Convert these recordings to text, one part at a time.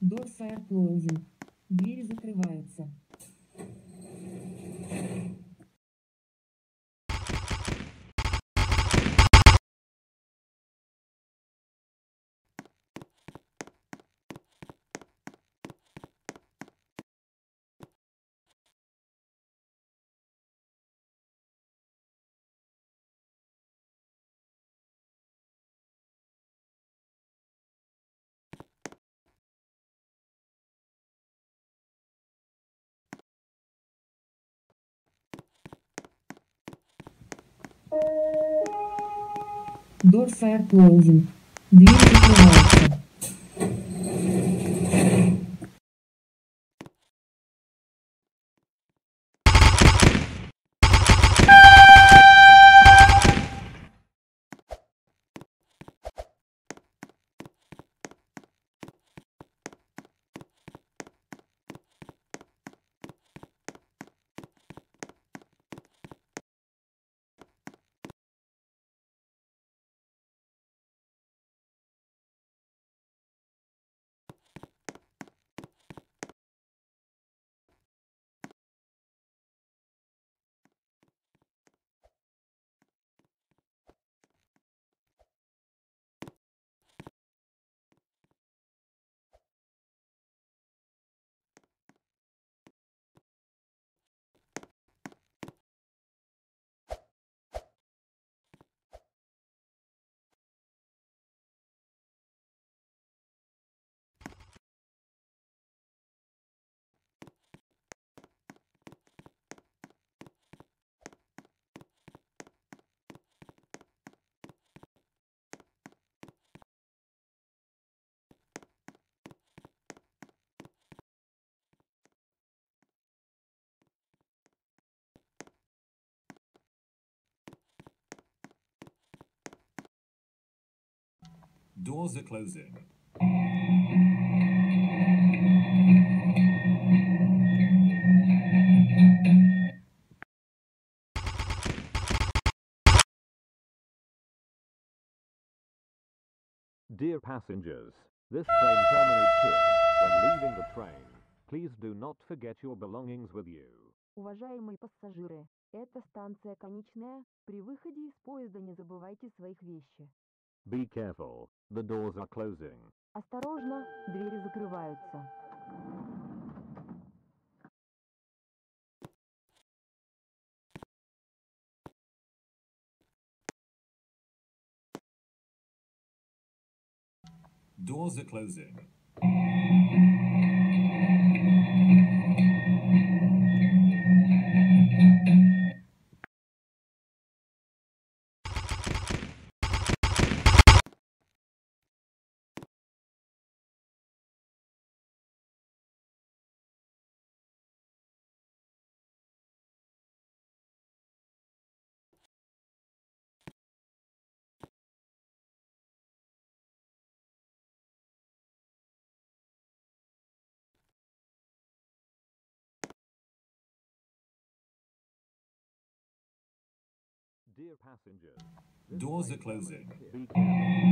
Doors are closing. Двери закрываются. Dorfer Fair Close. Diz que coloca. Doors are closing. Dear passengers, this train terminates here. When leaving the train, please do not forget your belongings with you. Уважаемые пассажиры, это станция конечная. При выходе из поезда не забывайте своих вещи. Be careful, the doors are closing. Осторожно, двери закрываются. Doors are closing. Doors are closing.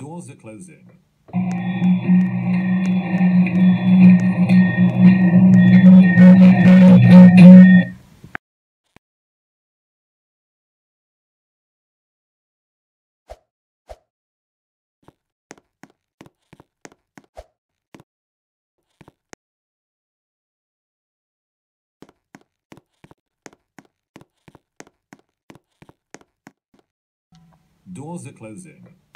Doors are closing. Doors are closing.